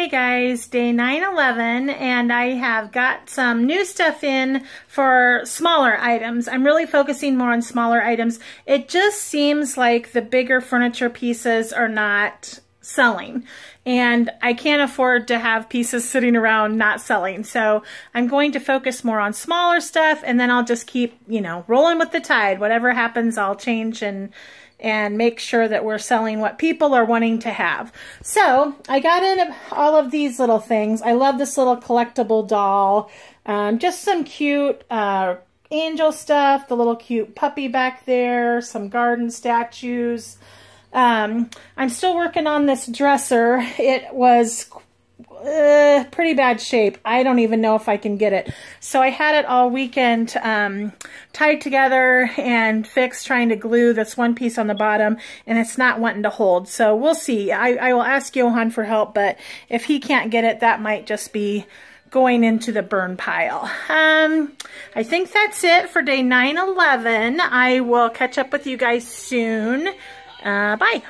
Hey guys, day 911 and I have got some new stuff in for smaller items. I'm really focusing more on smaller items. It just seems like the bigger furniture pieces are not selling and I can't afford to have pieces sitting around not selling. So I'm going to focus more on smaller stuff and then I'll just keep, you know, rolling with the tide. Whatever happens, I'll change and and make sure that we're selling what people are wanting to have. So I got in all of these little things. I love this little collectible doll. Um, just some cute uh, angel stuff, the little cute puppy back there, some garden statues. Um, I'm still working on this dresser. It was uh, pretty bad shape. I don't even know if I can get it. So I had it all weekend um, tied together and fixed trying to glue this one piece on the bottom and it's not wanting to hold. So we'll see. I, I will ask Johan for help, but if he can't get it, that might just be going into the burn pile. Um, I think that's it for day 911. I will catch up with you guys soon. Uh, bye.